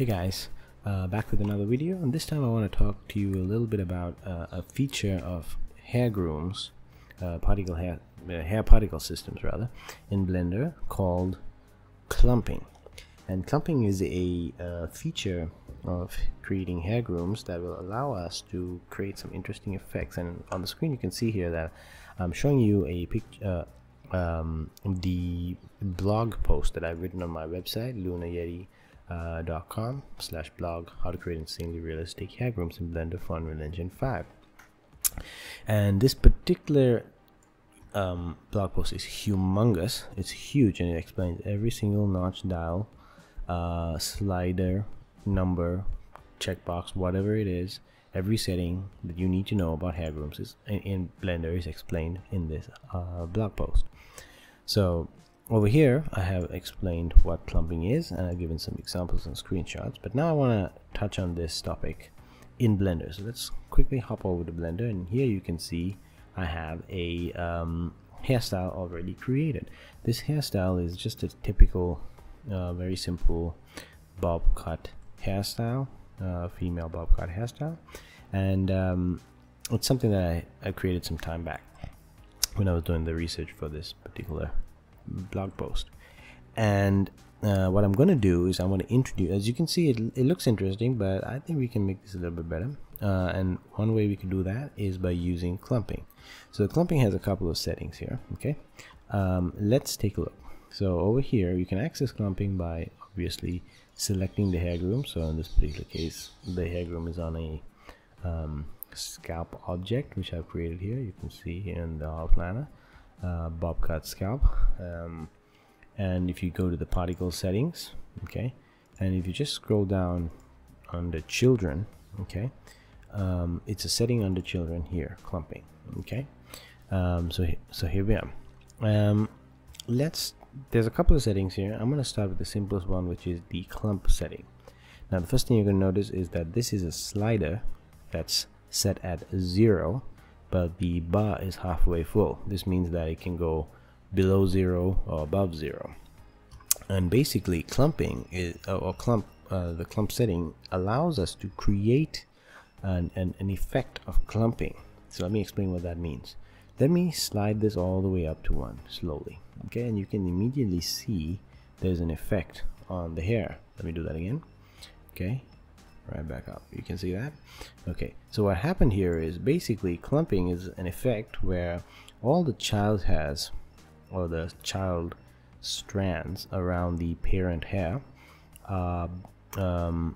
Hey guys, uh, back with another video and this time I want to talk to you a little bit about uh, a feature of hair grooms, uh, particle hair, uh, hair particle systems rather, in Blender called clumping. And clumping is a uh, feature of creating hair grooms that will allow us to create some interesting effects and on the screen you can see here that I'm showing you a picture uh, um, the blog post that I've written on my website lunayeti.com uh, dot com slash blog how to create insanely realistic hair grooms in blender for unreal engine 5 and this particular um, blog post is humongous. It's huge and it explains every single notch dial uh, slider number checkbox whatever it is. Every setting that you need to know about hair grooms is in, in blender is explained in this uh, blog post. So over here I have explained what clumping is and I've given some examples and screenshots but now I want to touch on this topic in blender. So let's quickly hop over to blender and here you can see I have a um, hairstyle already created. This hairstyle is just a typical uh, very simple bob cut hairstyle uh, female bob cut hairstyle. And um, it's something that I, I created some time back when I was doing the research for this particular blog post. And uh, what I'm going to do is I'm to introduce as you can see it, it looks interesting but I think we can make this a little bit better. Uh, and one way we can do that is by using clumping. So clumping has a couple of settings here okay? Um, let's take a look. So over here you can access clumping by obviously selecting the hair groom. So in this particular case the hair groom is on a um, scalp object which I've created here. You can see in the outliner uh, bob scalp. Um, and if you go to the particle settings okay and if you just scroll down under children okay um, it's a setting under children here clumping okay? Um, so so here we are. Um, let's there's a couple of settings here. I'm gonna start with the simplest one which is the clump setting. Now the first thing you're gonna notice is that this is a slider that's set at zero but the bar is halfway full. This means that it can go below zero or above zero. And basically clumping is or clump uh, the clump setting allows us to create an, an, an effect of clumping. So let me explain what that means. Let me slide this all the way up to one slowly okay? And you can immediately see there's an effect on the hair. Let me do that again okay right back up. You can see that? Okay so what happened here is basically clumping is an effect where all the child has or the child strands around the parent hair uh, um,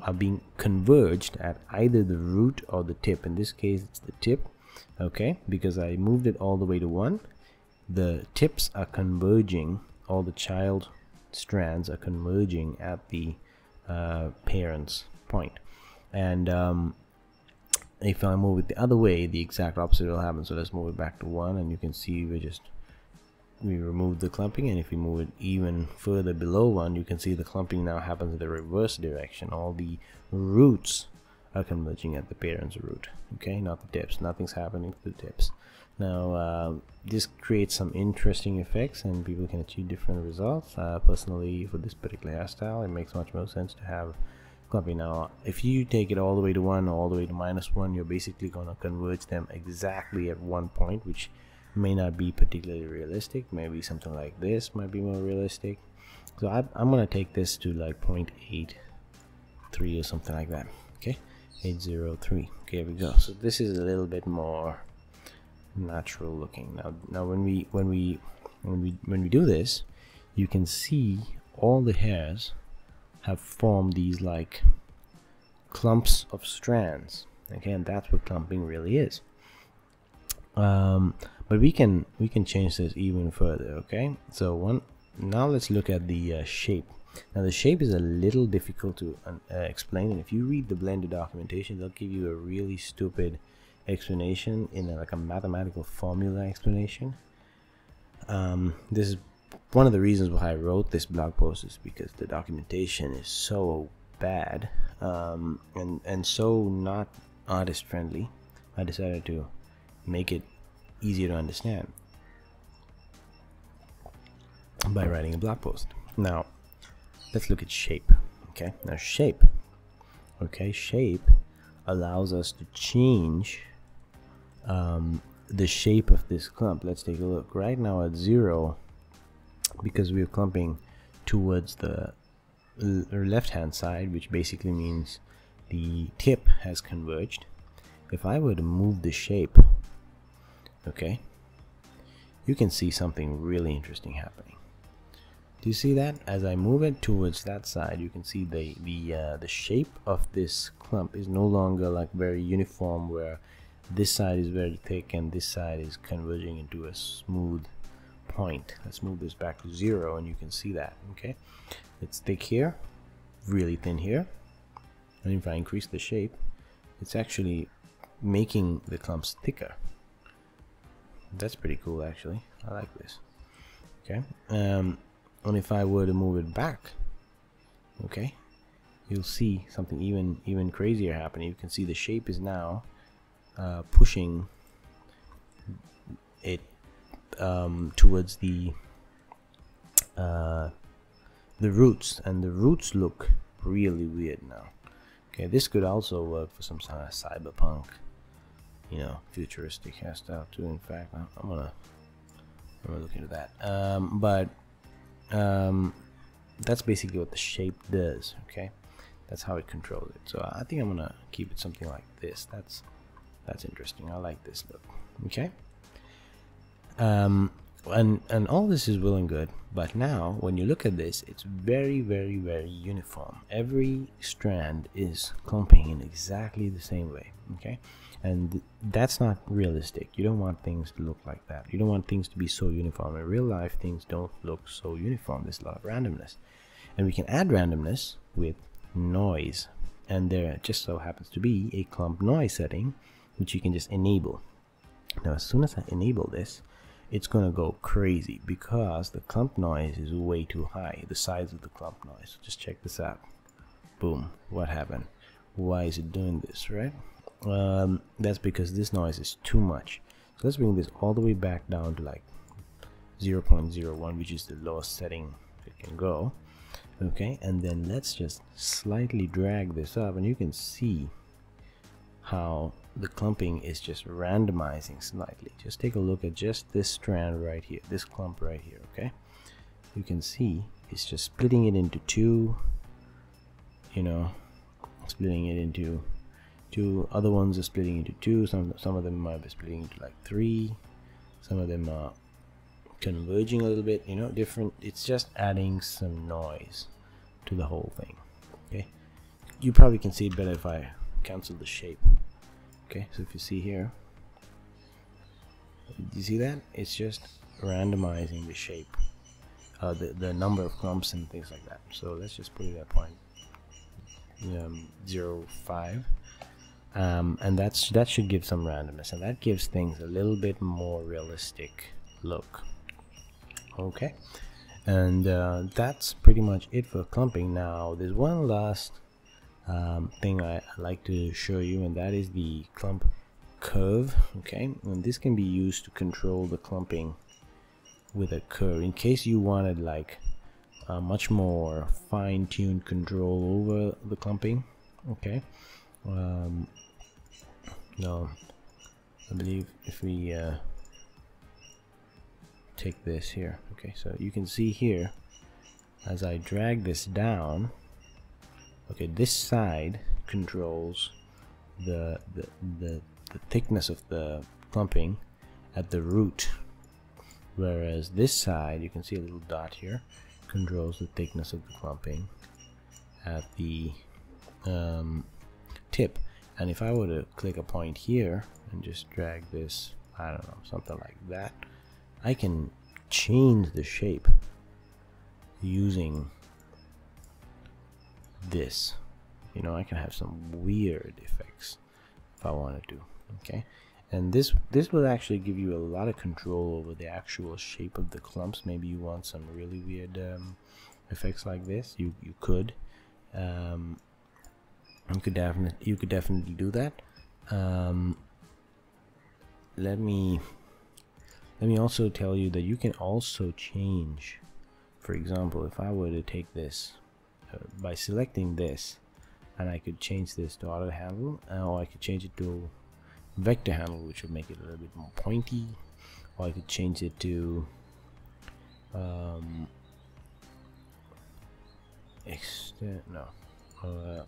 are being converged at either the root or the tip. In this case it's the tip okay? Because I moved it all the way to one. The tips are converging. All the child strands are converging at the uh, parents point. And um, if I move it the other way the exact opposite will happen. So let's move it back to one and you can see we just we remove the clumping. And if we move it even further below one you can see the clumping now happens in the reverse direction. All the roots are converging at the parent's root okay? Not the tips nothing's happening to the tips now uh, this creates some interesting effects and people can achieve different results. Uh, personally for this particular hairstyle it makes much more sense to have clumping now if you take it all the way to one all the way to minus one you're basically going to converge them exactly at one point which may not be particularly realistic. Maybe something like this might be more realistic. So I, am gonna take this to like 0.83 or something like that okay? 803 okay here we go. So this is a little bit more natural looking. Now now when we when we when we when we do this you can see all the hairs have formed these like clumps of strands. Okay and that's what clumping really is. Um, but we can we can change this even further okay? So one now let's look at the uh, shape. Now the shape is a little difficult to uh, explain and if you read the blender documentation they'll give you a really stupid explanation in a, like a mathematical formula explanation. Um, this is one of the reasons why I wrote this blog post is because the documentation is so bad um, and and so not artist friendly I decided to make it easier to understand by writing a blog post. Now, let's look at shape. okay now shape okay shape allows us to change um, the shape of this clump let's take a look right now at zero because we're clumping towards the left hand side which basically means the tip has converged. If I were to move the shape okay you can see something really interesting happening. Do you see that? As I move it towards that side you can see the the uh, the shape of this clump is no longer like very uniform where this side is very thick and this side is converging into a smooth point. Let's move this back to zero and you can see that okay? It's thick here really thin here. And if I increase the shape it's actually making the clumps thicker. That's pretty cool actually. I like this okay? Um, and if I were to move it back okay you'll see something even even crazier happening. You can see the shape is now uh, pushing it um, towards the uh, the roots. And the roots look really weird now. Okay this could also work for some kind of cyberpunk you know futuristic hairstyle too in fact. I'm gonna I'm gonna look into that. Um, but um, that's basically what the shape does okay? That's how it controls it. So I think I'm gonna keep it something like this. That's that's interesting. I like this look okay um, and and all this is well and good but now when you look at this it's very very very uniform. Every strand is clumping in exactly the same way okay? And that's not realistic. You don't want things to look like that. You don't want things to be so uniform. In real life things don't look so uniform. There's a lot of randomness. And we can add randomness with noise. And there just so happens to be a clump noise setting which you can just enable. Now as soon as I enable this it's gonna go crazy because the clump noise is way too high the size of the clump noise. Just check this out. Boom what happened? Why is it doing this right? Um, that's because this noise is too much. So let's bring this all the way back down to like 0.01 which is the lowest setting it can go. Okay and then let's just slightly drag this up and you can see how the clumping is just randomizing slightly. Just take a look at just this strand right here this clump right here okay? You can see it's just splitting it into two you know splitting it into two. Other ones are splitting into two. Some some of them might be splitting into like three. Some of them are converging a little bit you know different. It's just adding some noise to the whole thing okay? You probably can see it better if I cancel the shape okay so if you see here you see that? It's just randomizing the shape uh, the, the number of clumps and things like that. So let's just put it at point um, zero five. Um, and that's that should give some randomness and that gives things a little bit more realistic look. Okay and uh, that's pretty much it for clumping. Now there's one last um, thing I, I, like to show you and that is the clump curve okay? And this can be used to control the clumping with a curve. In case you wanted like a much more fine-tuned control over the clumping okay? Um, no I believe if we uh, take this here okay? So you can see here as I drag this down okay this side controls the, the the the thickness of the clumping at the root whereas this side you can see a little dot here controls the thickness of the clumping at the um, tip. And if I were to click a point here and just drag this I don't know something like that I can change the shape using this. You know I can have some weird effects if I wanted to do. okay? And this this will actually give you a lot of control over the actual shape of the clumps. Maybe you want some really weird um, effects like this. You you could um, you could definitely you could definitely do that. Um, let me let me also tell you that you can also change for example if I were to take this by selecting this and I could change this to auto handle uh, or I could change it to vector handle which would make it a little bit more pointy or I could change it to um, extend no uh,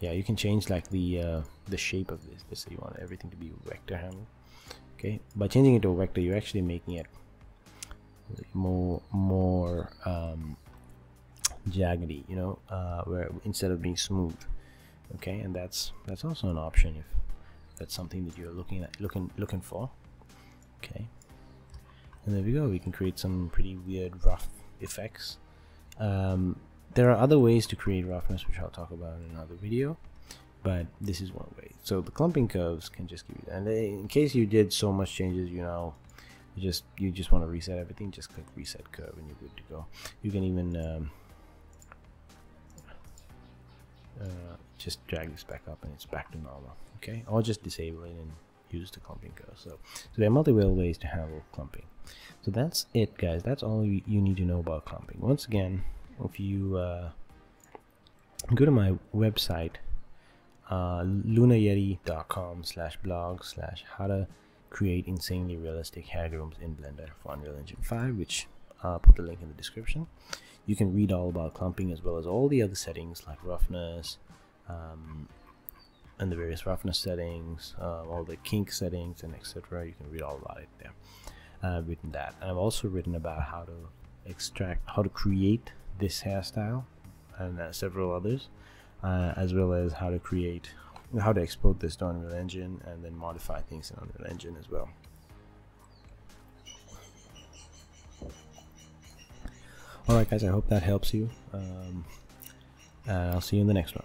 yeah you can change like the uh, the shape of this let's say you want everything to be vector handle okay by changing it to a vector you're actually making it more more um, jaggedy you know uh, where instead of being smooth. Okay and that's that's also an option if that's something that you're looking at looking looking for. Okay. And there we go we can create some pretty weird rough effects. Um, there are other ways to create roughness which I'll talk about in another video but this is one way. So the clumping curves can just give you that. And in case you did so much changes you know you just you just want to reset everything just click reset curve and you're good to go. You can even um, uh, just drag this back up and it's back to normal okay? Or just disable it and use the clumping curve so, so there are multiple ways to handle clumping. So that's it guys. That's all you, need to know about clumping. Once again if you uh, go to my website uh, lunayeti.com slash blog slash how to create insanely realistic hair grooms in blender for unreal engine 5 which i'll put the link in the description. You can read all about clumping as well as all the other settings like roughness um, and the various roughness settings uh, all the kink settings and etc you can read all about it there. I've written that. And i've also written about how to extract how to create this hairstyle and uh, several others, uh, as well as how to create, how to export this to Unreal Engine and then modify things in Unreal Engine as well. Alright guys, I hope that helps you. Um, I'll see you in the next one.